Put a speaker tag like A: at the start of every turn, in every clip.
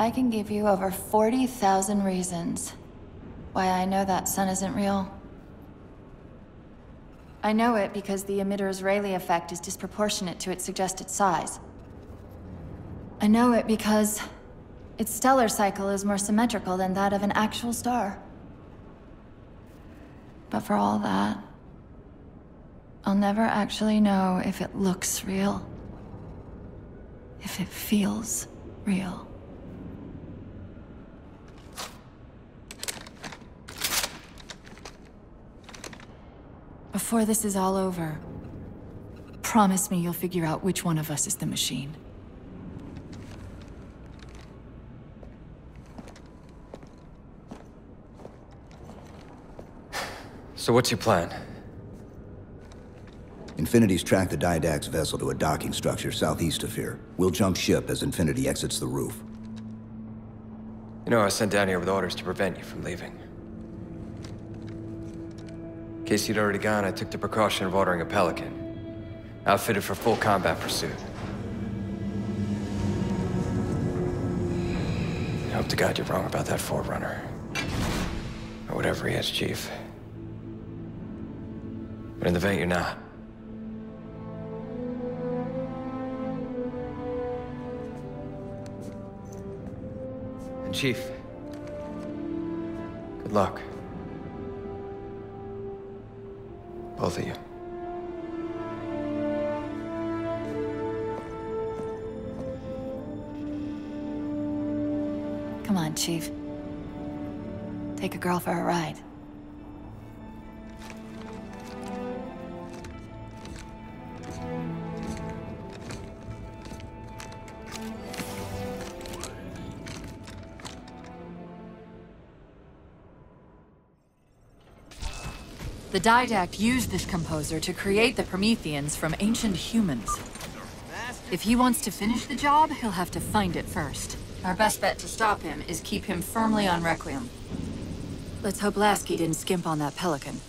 A: I can give you over 40,000 reasons why I know that sun isn't real. I know it because the emitter's Rayleigh effect is disproportionate to its suggested size. I know it because its stellar cycle is more symmetrical than that of an actual star. But for all that, I'll never actually know if it looks real. If it feels real. Before this is all over, promise me you'll figure out which one of us is the machine.
B: So what's your plan?
C: Infinity's tracked the Didact's vessel to a docking structure southeast of here. We'll jump ship as Infinity exits the roof.
B: You know, I was sent down here with orders to prevent you from leaving. In case you'd already gone, I took the precaution of ordering a Pelican. Outfitted for full combat pursuit. I hope to God you're wrong about that Forerunner. Or whatever he is, Chief. But in the event you're not. And Chief, good luck. Both of you.
A: Come on, Chief. Take a girl for a ride.
D: The Didact used this composer to create the Prometheans from ancient humans. If he wants to finish the job, he'll have to find it first. Our best bet to stop him is keep him firmly on Requiem. Let's hope Lasky didn't skimp on that Pelican.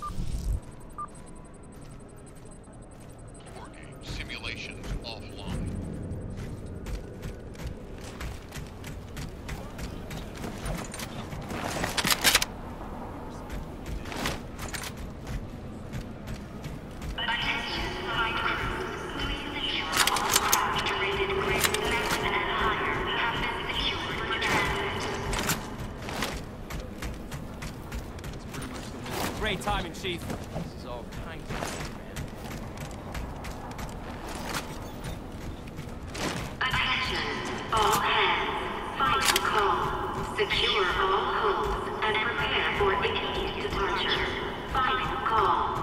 E: All
F: hands. Final call. Secure all holds and prepare for immediate departure. Final call.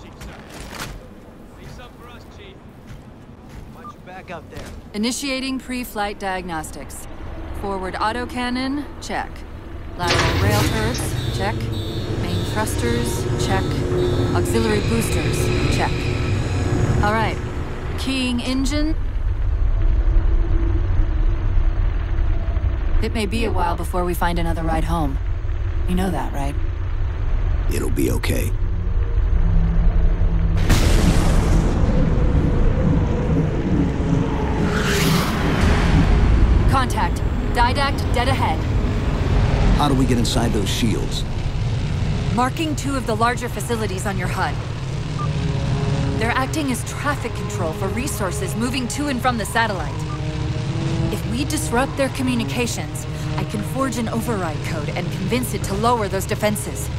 E: Chief, for us, Chief. Watch back out there.
D: Initiating pre-flight diagnostics. Forward autocannon, check. Lateral rail turrets, check. Main thrusters, check. Auxiliary boosters, check. All right. Keying engine. It may be a while before we find another ride home. You know that, right?
C: It'll be okay.
D: Contact. Didact dead ahead.
C: How do we get inside those shields?
D: Marking two of the larger facilities on your HUD. They're acting as traffic control for resources moving to and from the satellite. We disrupt their communications, I can forge an override code and convince it to lower those defenses.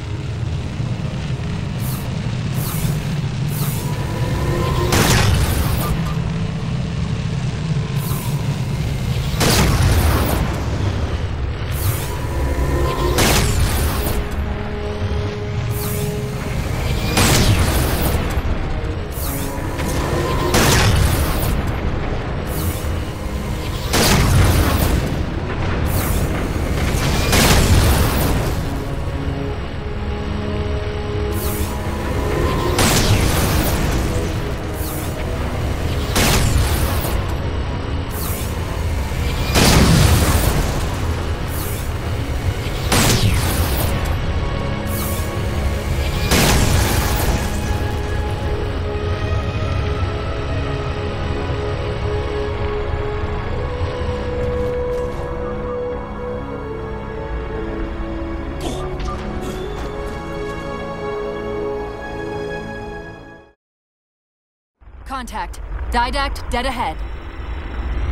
D: Contact. Didact dead ahead.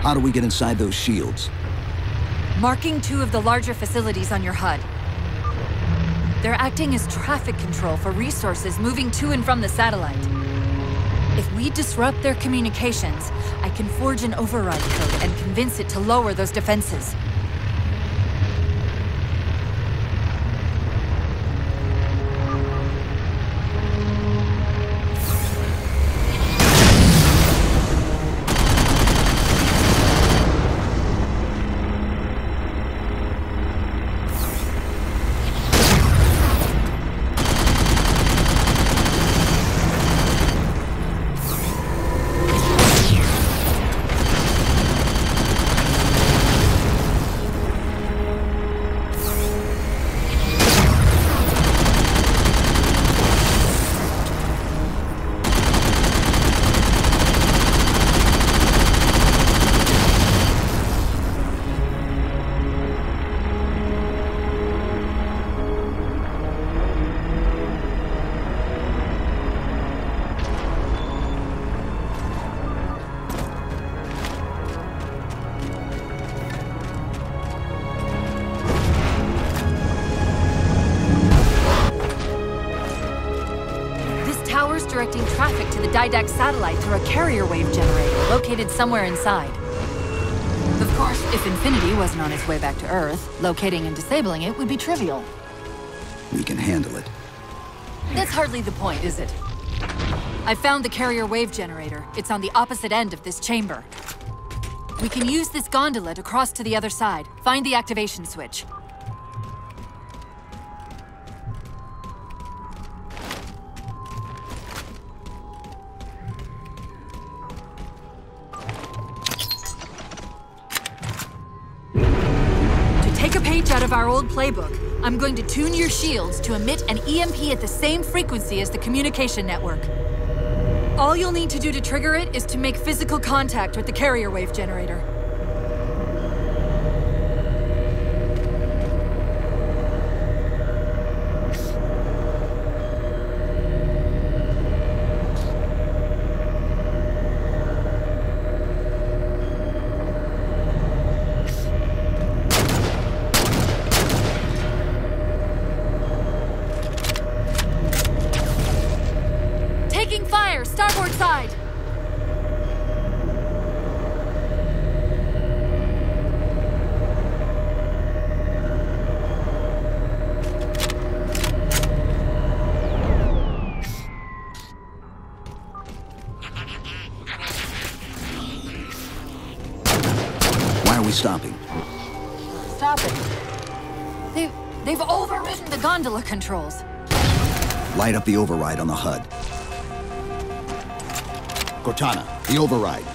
C: How do we get inside those shields?
D: Marking two of the larger facilities on your HUD. They're acting as traffic control for resources moving to and from the satellite. If we disrupt their communications, I can forge an override code and convince it to lower those defenses. To satellite through a carrier wave generator located somewhere inside. Of course, if Infinity wasn't on its way back to Earth, locating and disabling it would be trivial.
C: We can handle it.
D: That's hardly the point, is it? I found the carrier wave generator. It's on the opposite end of this chamber. We can use this gondola to cross to the other side. Find the activation switch. Playbook, I'm going to tune your shields to emit an EMP at the same frequency as the communication network. All you'll need to do to trigger it is to make physical contact with the carrier wave generator. The
C: override on the HUD. Cortana, the override.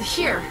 D: Here.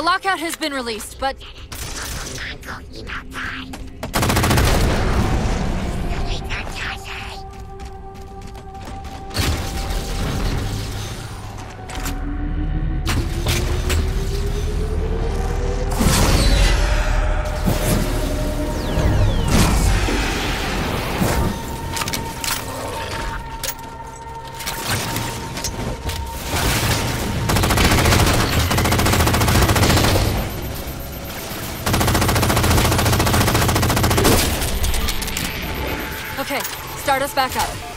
D: The lockout has been released, but Okay, start us back up.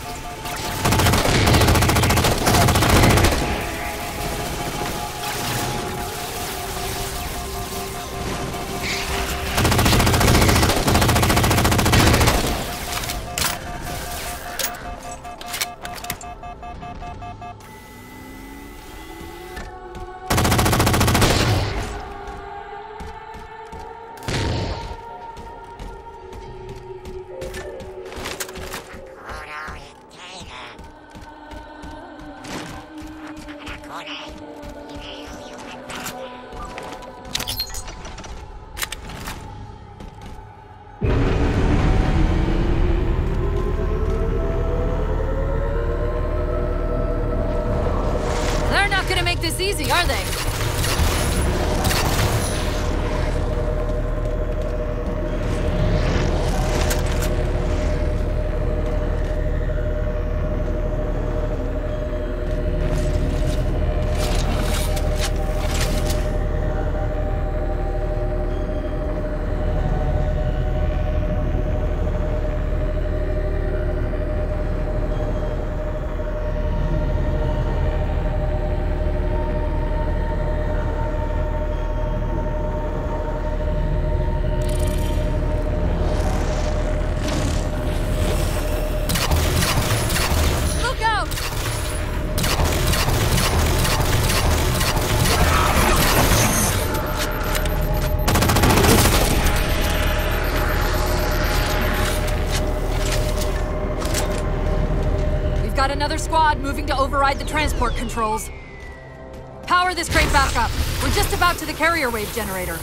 D: Squad moving to override the transport controls. Power this crate back up. We're just about to the carrier wave generator.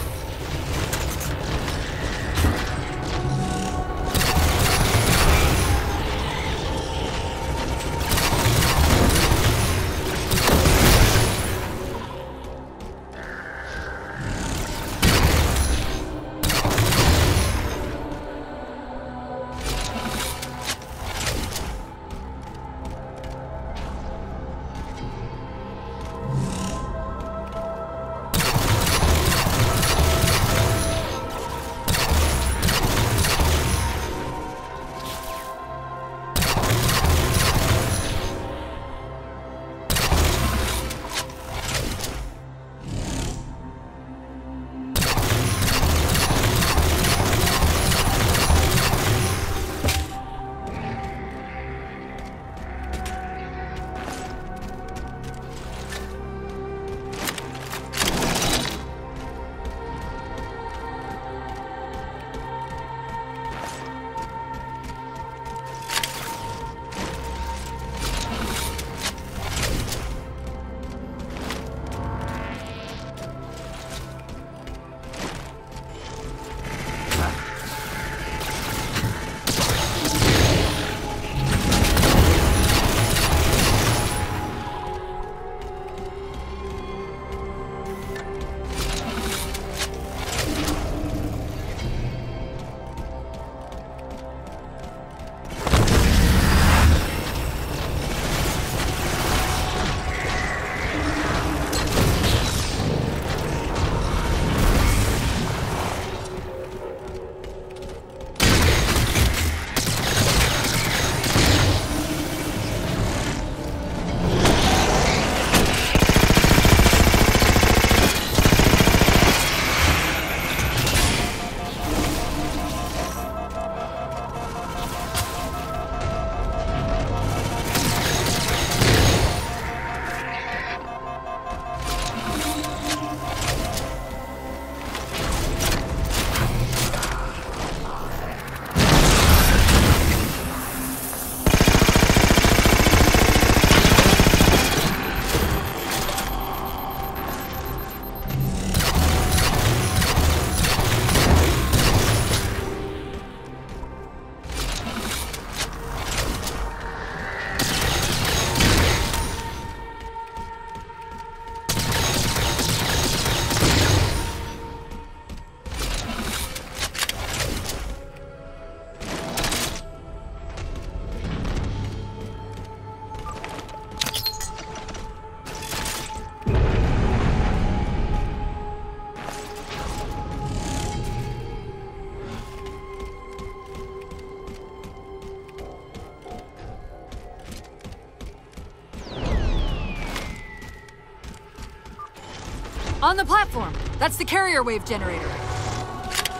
D: On the platform! That's the carrier wave generator.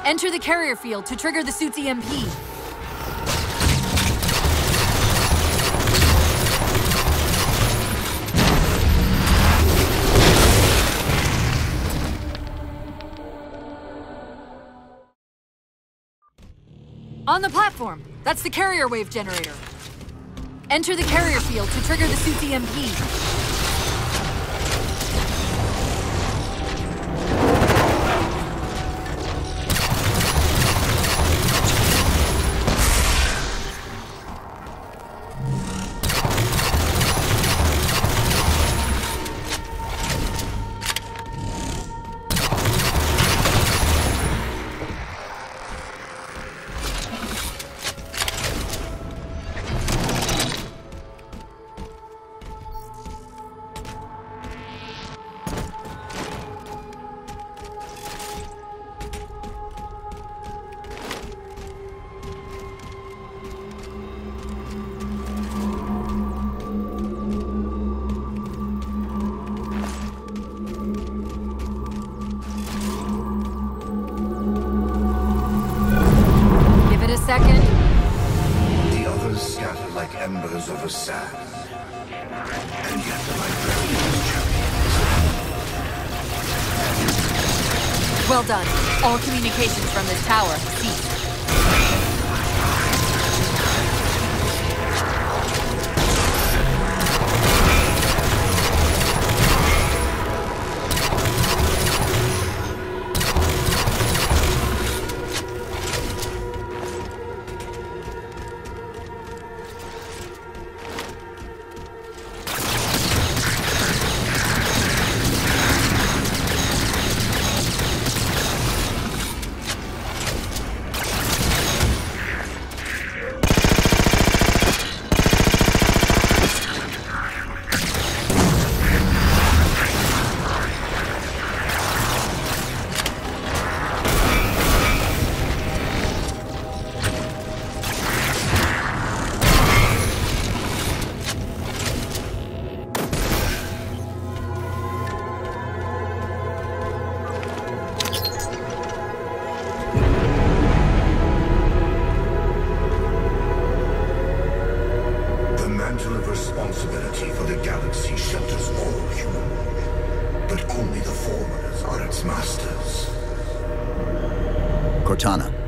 D: Enter the carrier field to trigger the suit's EMP. On the platform! That's the carrier wave generator. Enter the carrier field to trigger the suit's EMP. Communications from this tower ceased.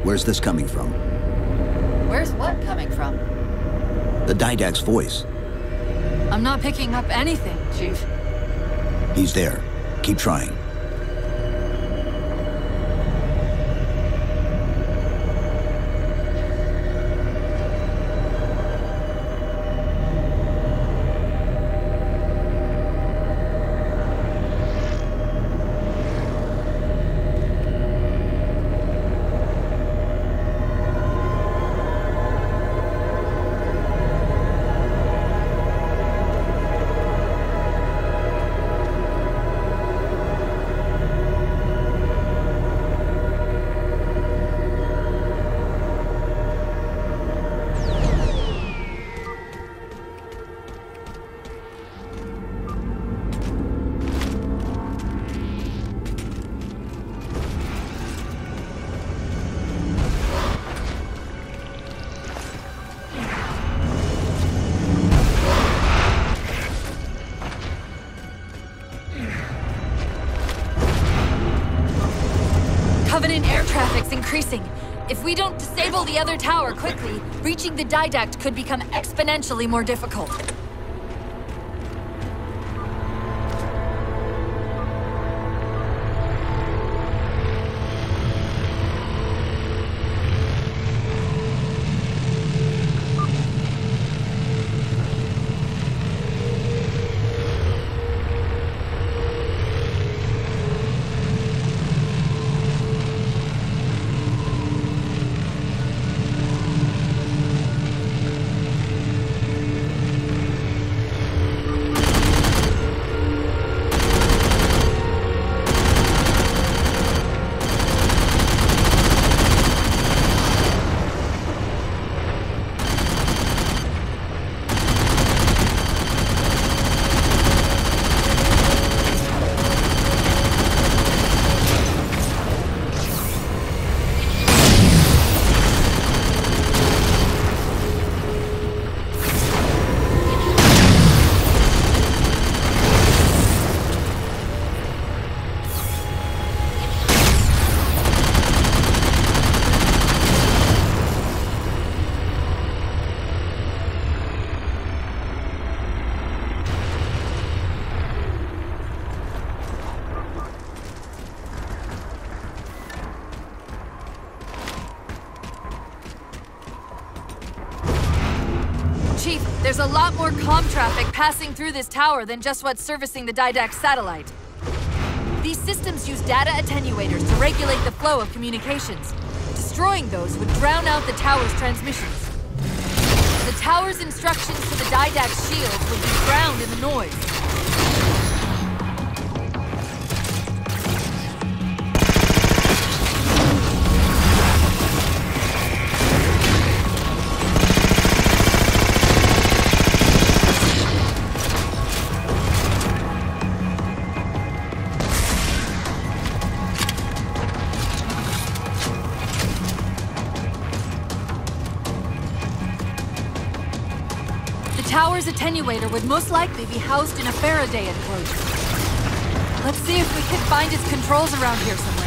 C: Where's this coming from?
D: Where's what coming from?
C: The Didact's voice.
D: I'm not picking up anything, Chief.
C: He's there. Keep trying.
D: Increasing. If we don't disable the other tower quickly, reaching the Didact could become exponentially more difficult. There's a lot more comm traffic passing through this tower than just what's servicing the Didact satellite. These systems use data attenuators to regulate the flow of communications. Destroying those would drown out the tower's transmissions. The tower's instructions to the Didact shields would be drowned in the noise. Tower's would most likely be housed in a Faraday enclosure. Let's see if we can find its controls around here somewhere.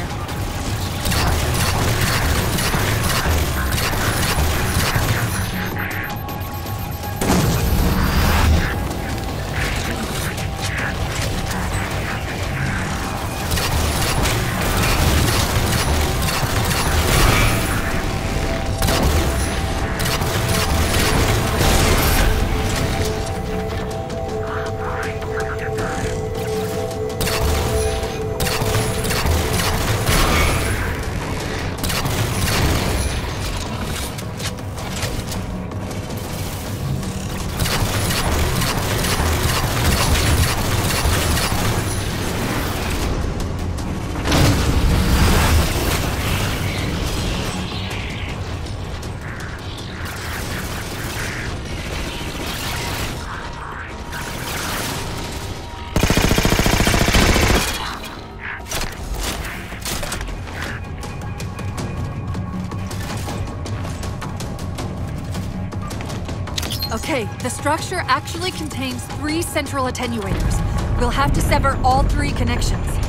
D: The structure actually contains three central attenuators. We'll have to sever all three connections.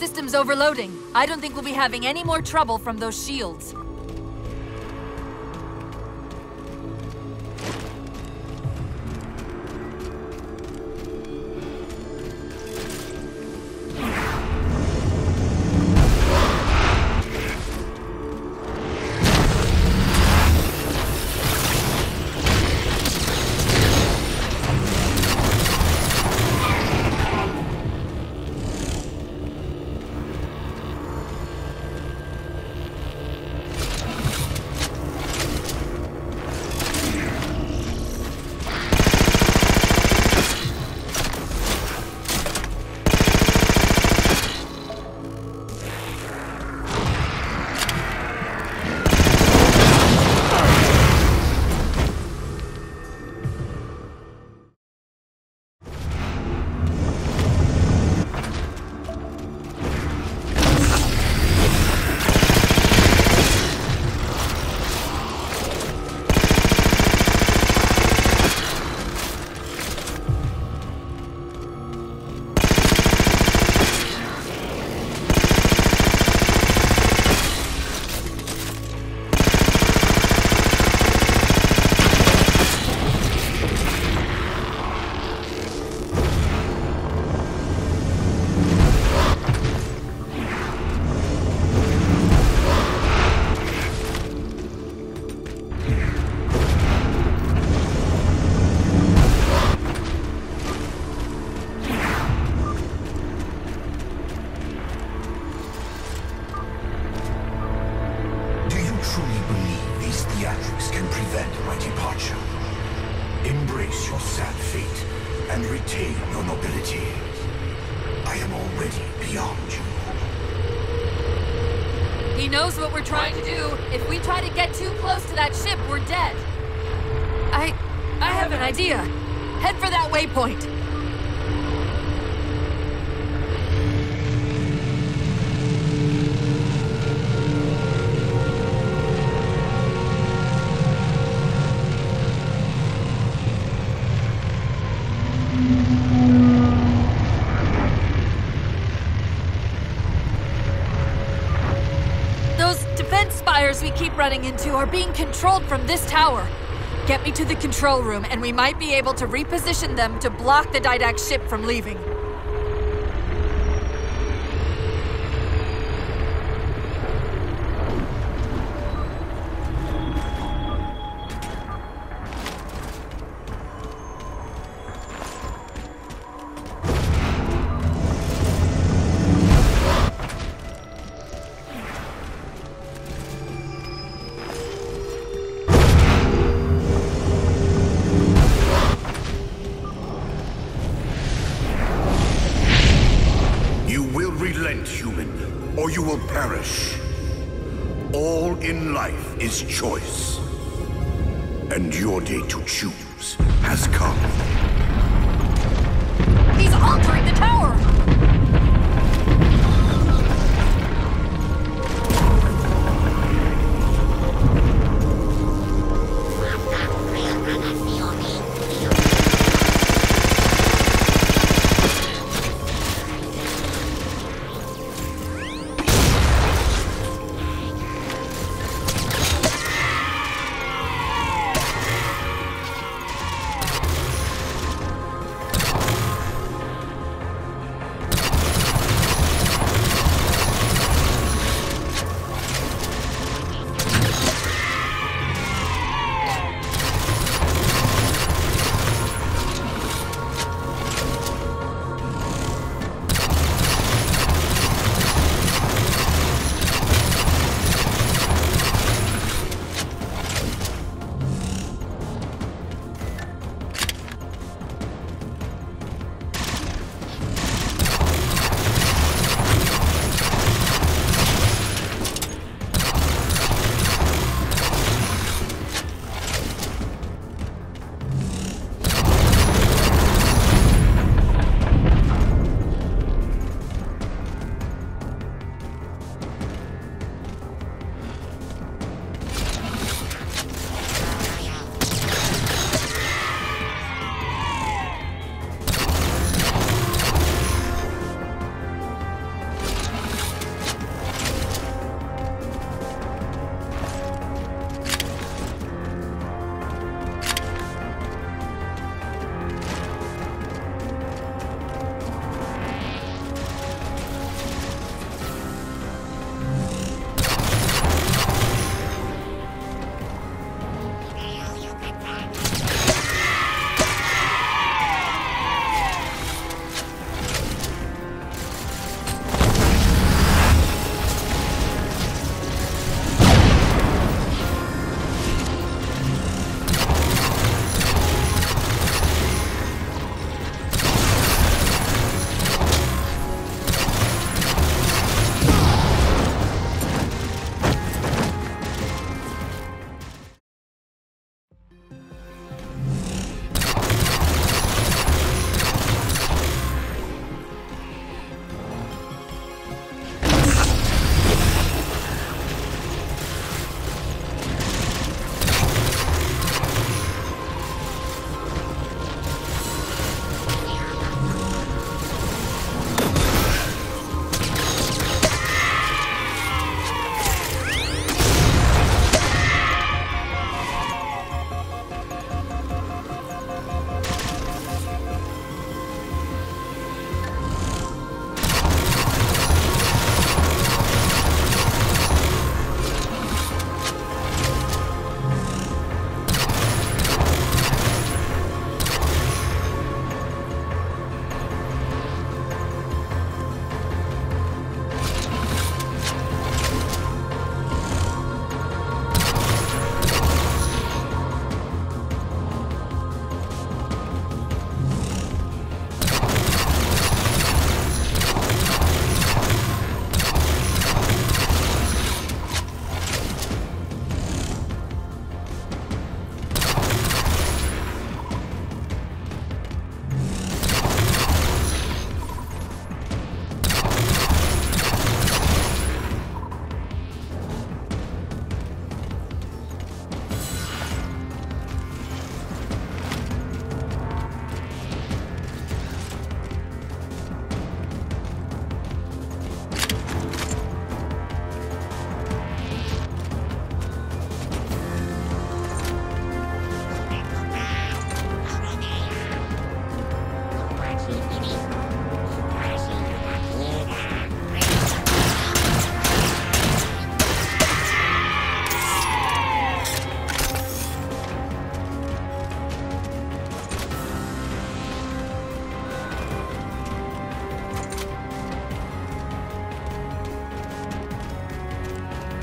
D: System's overloading. I don't think we'll be having any more trouble from those shields. Running into are being controlled from this tower. Get me to the control room, and we might be able to reposition them to block the Didact ship from leaving.
G: Is choice. And your day to choose has come.
D: He's altering the tower!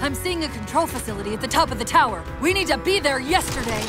D: I'm seeing a control facility at the top of the tower. We need to be there yesterday.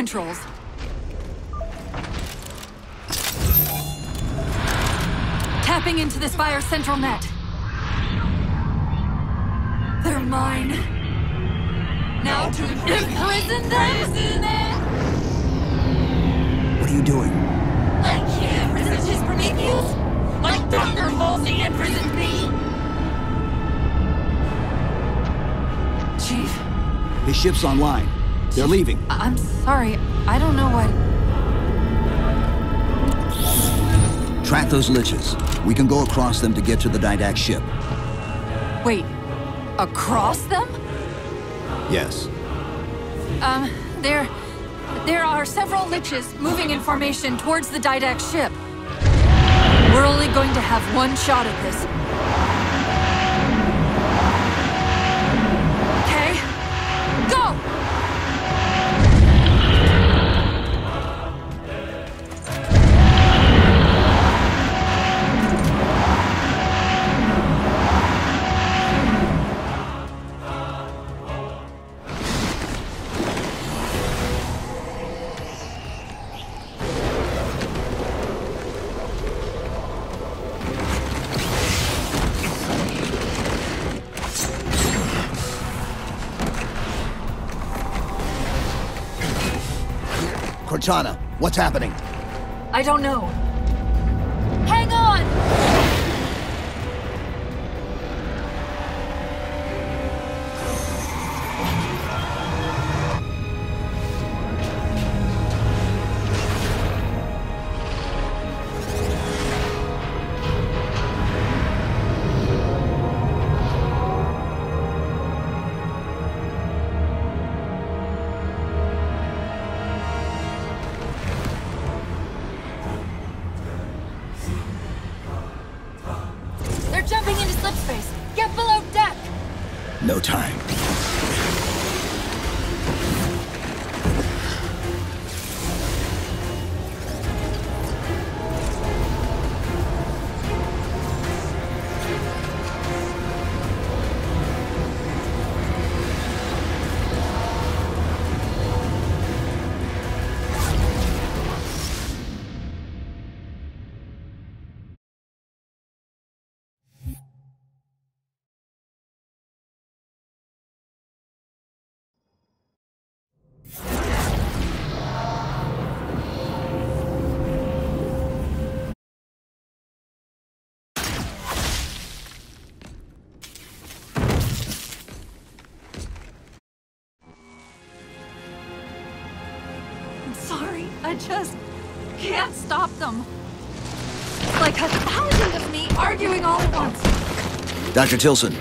D: Controls. Tapping into the spire central net. They're mine. Now to imprison them?
C: What are you doing?
D: I can't resist his Prometheus! Like Dr. Halsey imprisoned me! Chief,
C: His ship's online. They're leaving.
D: I- I'm sorry. I don't know what...
C: Track those liches. We can go across them to get to the Didact ship.
D: Wait, across them?
C: Yes.
D: Um, there... There are several liches moving in formation towards the Didact ship. We're only going to have one shot at this.
C: Cortana, what's happening?
D: I don't know. Just can't stop them. Like a thousand of me arguing all at once.
C: Dr. Tillson,